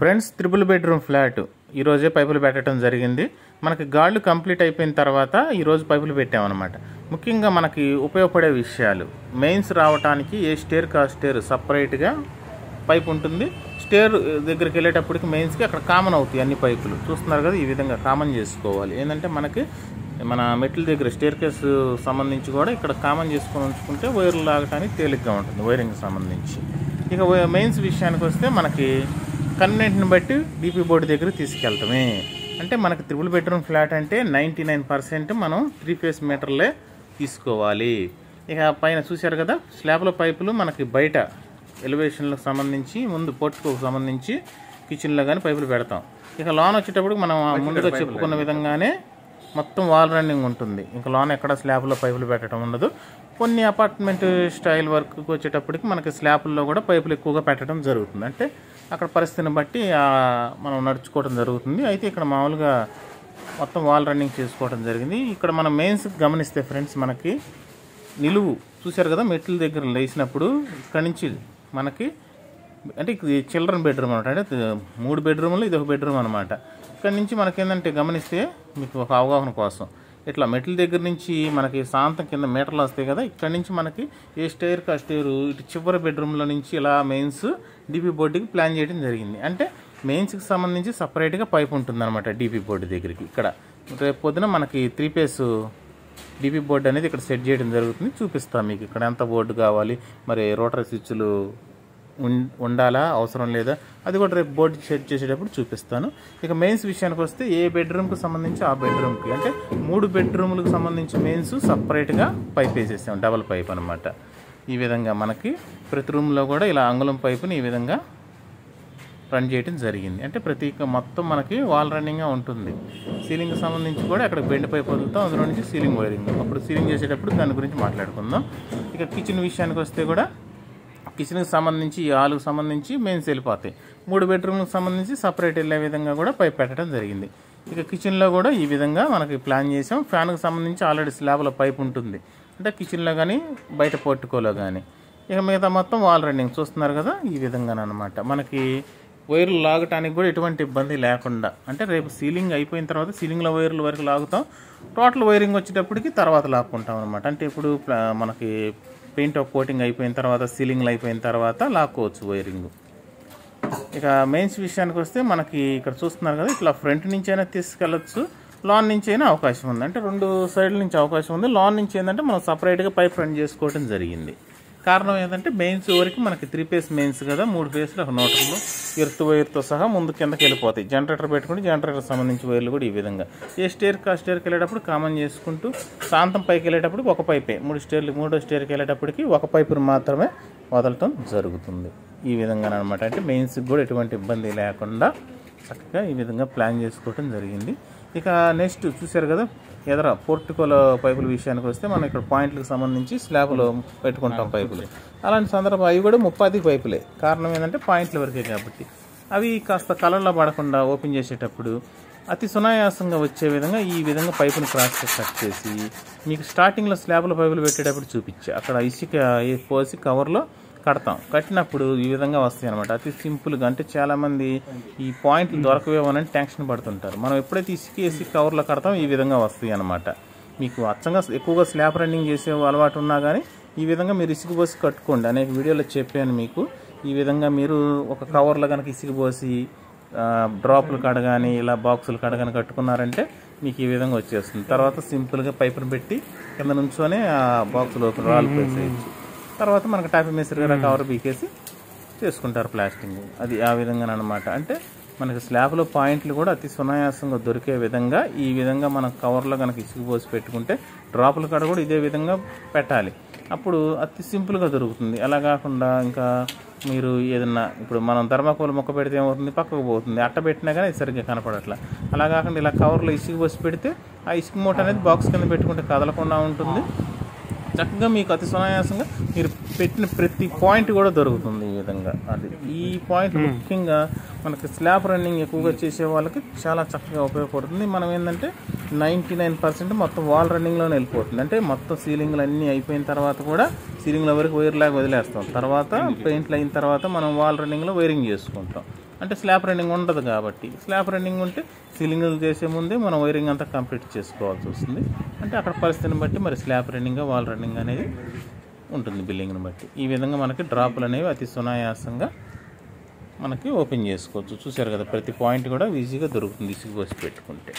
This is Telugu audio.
Friends triple bedroom flat. ఈరోజే పైపులు పెట్టడం జరిగింది. మనకి గాళ్ళు కంప్లీట్ అయిపోయిన తర్వాత ఈరోజు పైపులు పెట్టామన్నమాట. ముఖ్యంగా మనకి ఉపయోగపడే విషయాలు. మెయిన్స్ రావడానికి ఏ స్టేర్ కా స్టేర్. సపరేట్గా పైప్ ఉంటుంది. స్టేర్ దగ్గరికి వెళ్ళేటప్పటికి మెయిన్స్కి అక్కడ కామన్ అవుతాయి అన్ని పైపులు. చూస్తున్నారు కదా ఈ విధంగా కామన్ చేసుకోవాలి. ఏంటంటే మనకి మన మెట్ల దగ్గర స్టేర్ కేస్ సంబంధించి కూడా ఇక్కడ కామన్ చేసుకొని ఉంచుకుంటే వైర్లు లాగటానికి తేలిగ్గా ఉంటుంది వైరింగ్ సంబంధించి. ఇక మెయిన్స్ విషయానికి వస్తే మనకి కన్వెంట్ని బట్టి డీపీ బోర్డు దగ్గర తీసుకెళ్తామే. అంటే మనకి త్రిబుల్ బెడ్రూమ్ ఫ్లాట్ అంటే నైంటీ నైన్ పర్సెంట్ మనం త్రీ ఫేస్ మీటర్లే తీసుకోవాలి. ఇక పైన చూశారు కదా స్లాబ్ల పైపులు మనకి బయట ఎలివేషన్లకు సంబంధించి ముందు పోర్టుకు సంబంధించి కిచెన్లో కానీ పైపులు పెడతాం. ఇక లోన్ వచ్చేటప్పుడు మనం ముందుగా చెప్పుకున్న విధంగానే మొత్తం వాల్ రన్నింగ్ ఉంటుంది. ఇంకా లోన్ ఎక్కడ స్లాబ్లో పైపులు పెట్టడం ఉండదు. కొన్ని అపార్ట్మెంట్ స్టైల్ వర్క్కి వచ్చేటప్పటికి మనకి స్లాబ్ల్లో కూడా పైపులు ఎక్కువగా పెట్టడం జరుగుతుంది. అంటే అక్కడ పరిస్థితిని బట్టి మనం నడుచుకోవడం జరుగుతుంది. అయితే ఇక్కడ మామూలుగా మొత్తం వాల్ రన్నింగ్ చేసుకోవడం జరిగింది. ఇక్కడ మనం మెయిన్స్ గమనిస్తే ఫ్రెండ్స్ మనకి నిలువు చూశారు కదా మెట్ల దగ్గర లేచినప్పుడు ఇక్కడ నుంచి మనకి అంటే ఇది చిల్డ్రన్ బెడ్రూమ్ అనమాట అంటే మూడు బెడ్రూమ్లు ఇది ఒక బెడ్రూమ్ అనమాట ఇక్కడ నుంచి మనకేందంటే గమనిస్తే మీకు ఒక అవగాహన కోసం. ఇట్లా మెట్ల దగ్గర నుంచి మనకి సాంతం కింద మీటర్లు వస్తాయి కదా ఇక్కడ నుంచి మనకి ఏ స్టేర్ కా స్టేరు ఇటు చివరి బెడ్రూమ్లో నుంచి ఇలా మెయిన్స్ డీపీ బోర్డుకి ప్లాన్ చేయడం జరిగింది. అంటే మెయిన్స్కి సంబంధించి సపరేట్గా పైప్ ఉంటుందన్నమాట డీపీ బోర్డు దగ్గరికి. ఇక్కడ రేపు పొద్దున మనకి త్రీ పేస్ డీపీ బోర్డు అనేది ఇక్కడ సెట్ చేయడం జరుగుతుంది. చూపిస్తాం మీకు ఇక్కడ ఎంత బోర్డు కావాలి మరి రోటరీ స్విచ్లు ఉండాలా? అవసరం లేదా? అది కూడా రేపు బోర్డు సెట్ చేసేటప్పుడు చూపిస్తాను. ఇక మెయిన్స్ విషయానికి వస్తే ఏ బెడ్రూమ్కి సంబంధించి ఆ బెడ్రూమ్కి. అంటే మూడు బెడ్రూమ్లకు సంబంధించి మెయిన్స్ సపరేట్గా పైప్ వేసేసాం. డబల్ పైప్ అనమాట ఈ విధంగా మనకి ప్రతి రూమ్లో కూడా ఇలా అంగుళం పైపుని ఈ విధంగా రన్ చేయడం జరిగింది. అంటే ప్రతి మొత్తం మనకి వాల్ రన్నింగ్గా ఉంటుంది. సీలింగ్ సంబంధించి కూడా అక్కడ బెండ్ పైప్ వదులుతాం. అందులో నుంచి సీలింగ్ వైరింగ్. అప్పుడు సీలింగ్ చేసేటప్పుడు దాని గురించి మాట్లాడుకుందాం. ఇక కిచెన్ విషయానికి వస్తే కూడా కిచెన్కి సంబంధించి ఈ హాల్కి సంబంధించి మెయిన్స్ వెళ్ళిపోతాయి. మూడు బెడ్రూమ్లకు సంబంధించి సపరేట్ వెళ్ళే విధంగా కూడా పైప్ పెట్టడం జరిగింది. ఇక కిచెన్లో కూడా ఈ విధంగా మనకి ప్లాన్ చేసాం ఫ్యాన్కి సంబంధించి ఆల్రెడీ స్లాబ్లో పైప్ ఉంటుంది. అంటే కిచెన్లో కానీ బయట పోర్టుకోలో కానీ ఇక మిగతా మొత్తం వాల్ రన్నింగ్ చూస్తున్నారు కదా ఈ విధంగానమాట మనకి వైర్లు లాగటానికి కూడా ఎటువంటి ఇబ్బంది లేకుండా అంటే రేపు సీలింగ్ అయిపోయిన తర్వాత సీలింగ్లో వైర్లు వరకు లాగుతాం. టోటల్ వైరింగ్ వచ్చేటప్పటికి తర్వాత లాక్కుంటాం అనమాట అంటే ఇప్పుడు ప్లా- మనకి పెయింట్ ఆఫ్ కోటింగ్ అయిపోయిన తర్వాత సీలింగ్లు అయిపోయిన తర్వాత లాక్కోవచ్చు వైరింగ్. ఇక మెయిన్స్ విషయానికి వస్తే మనకి ఇక్కడ చూస్తున్నారు కదా ఇట్లా ఫ్రంట్ నుంచి అయినా తీసుకెళ్ళచ్చు లాన్ నుంచి అయినా అవకాశం ఉంది. అంటే రెండు సైడ్ల నుంచి అవకాశం ఉంది. లాన్ నుంచి ఏంటంటే మనం సపరేట్గా పైప్ రన్ చేసుకోవడం జరిగింది. కారణం ఏంటంటే మెయిన్స్ వరకు మనకి త్రీ ఫేస్ మెయిన్స్ కదా మూడు ఫేస్లు ఒక నోటర్లు ఎర్త్ వైర్తో సహా ముందు కిందకి వెళ్ళిపోతాయి. జనరేటర్ పెట్టుకుంటే జనరేటర్ సంబంధించి వైర్లు కూడా ఈ విధంగా. ఏ స్టేర్ కా స్టేర్కి వెళ్ళేటప్పుడు కామన్ చేసుకుంటూ శాంతం పైకి వెళ్ళేటప్పుడు ఒక పైపే. మూడు స్టేర్లు మూడో స్టేర్కి వెళ్ళేటప్పటికి ఒక పైపును మాత్రమే వదలటం జరుగుతుంది. ఈ విధంగా అనమాట అంటే మెయిన్స్కి కూడా ఎటువంటి ఇబ్బంది లేకుండా చక్కగా ఈ విధంగా ప్లాన్ చేసుకోవటం జరిగింది. ఇక నెక్స్ట్ చూశారు కదా ఎదర పోర్టుకోల పైపుల విషయానికి వస్తే మనం ఇక్కడ పాయింట్లకు సంబంధించి స్లాబ్లో పెట్టుకుంటాం పైపులు. అలాంటి సందర్భం అవి కూడా ముప్పాది పైపులే. కారణం ఏంటంటే పాయింట్ల వరకే కాబట్టి. అవి కాస్త కలర్లో పడకుండా ఓపెన్ చేసేటప్పుడు అతి సునాయాసంగా వచ్చే విధంగా ఈ విధంగా పైపుని క్రాస్ కట్ చేసి మీకు స్టార్టింగ్లో స్లాబ్ల పైపులు పెట్టేటప్పుడు చూపించా. అక్కడ ఇసుక పోసి కవర్లో కడతాం. కట్టినప్పుడు ఈ విధంగా వస్తాయి అనమాట అతి సింపుల్గా అంటే చాలామంది ఈ పాయింట్లు దొరకవేమోనని టెన్షన్ పడుతుంటారు. మనం ఎప్పుడైతే ఇసుకేసి కవర్లో కడతాం ఈ విధంగా వస్తాయి అనమాట మీకు అచ్చంగా ఎక్కువగా స్లాబ్ రన్నింగ్ చేసే అలవాటు ఉన్నా కానీ ఈ విధంగా మీరు ఇసుక పోసి కట్టుకోండి. అనేక వీడియోలో చెప్పాను మీకు. ఈ విధంగా మీరు ఒక కవర్లో కనుక ఇసుక పోసి డ్రాపులు కడగాని ఇలా బాక్సులు కడగాని కట్టుకున్నారంటే మీకు ఈ విధంగా వచ్చేస్తుంది. తర్వాత సింపుల్గా పైపును పెట్టి కింద నుంచోనే ఆ బాక్సులో రాళ్ళు వేసేయచ్చు తర్వాత మనకు టాపీ మేసరి గారు కవర్ బీకేసి చేసుకుంటారు ప్లాస్టింగ్. అది ఆ విధంగా అనమాట అంటే మనకి స్లాబ్లో పాయింట్లు కూడా అతి సునాయాసంగా దొరికే విధంగా ఈ విధంగా మనం కవర్లో కనుక ఇసుకు పోసి పెట్టుకుంటే డ్రాపుల కాడ కూడా ఇదే విధంగా పెట్టాలి. అప్పుడు అతి సింపుల్గా దొరుకుతుంది. అలా కాకుండా ఇంకా మీరు ఏదన్నా ఇప్పుడు మనం ధర్మకోల మొక్క పెడితే ఏమవుతుంది? పక్కకు పోతుంది. అట్ట పెట్టినా కానీ సరిగ్గా కనపడట్లా. అలా కాకుండా ఇలా కవర్లో ఇసుక పోసి పెడితే ఆ ఇసుక మూట అనేది బాక్స్ కింద పెట్టుకుంటే కదలకుండా ఉంటుంది. చక్కగా మీకు అతి సునాయాసంగా మీరు పెట్టిన ప్రతి పాయింట్ కూడా దొరుకుతుంది ఈ విధంగా. అది ఈ పాయింట్ ముఖ్యంగా మనకి స్లాబ్ రన్నింగ్ ఎక్కువగా చేసే వాళ్ళకి చాలా చక్కగా ఉపయోగపడుతుంది. మనం ఏంటంటే నైంటీ నైన్ పర్సెంట్ మొత్తం వాల్ రన్నింగ్లోనే వెళ్ళిపోతుంది. అంటే మొత్తం సీలింగ్లు అన్నీ అయిపోయిన తర్వాత కూడా సీలింగ్ల వరకు వైర్ లాగా వదిలేస్తాం. తర్వాత పెయింట్లు అయిన తర్వాత మనం వాల్ రన్నింగ్లో వైరింగ్ చేసుకుంటాం. అంటే స్లాబ్ రన్నింగ్ ఉండదు కాబట్టి. స్లాబ్ రన్నింగ్ ఉంటే సీలింగ్ చేసే ముందే మనం వైరింగ్ అంతా కంప్లీట్ చేసుకోవాల్సి వస్తుంది. అంటే అక్కడ పరిస్థితిని బట్టి మరి స్లాబ్ రన్నింగ్ వాల్ రన్నింగ్ అనేది ఉంటుంది బిల్డింగ్ని బట్టి. ఈ విధంగా మనకి డ్రాపులు అనేవి అతి సునాయాసంగా మనకి ఓపెన్ చేసుకోవచ్చు. చూసారు కదా ప్రతి పాయింట్ కూడా ఈజీగా దొరుకుతుంది ఇసుగు పోసి పెట్టుకుంటే.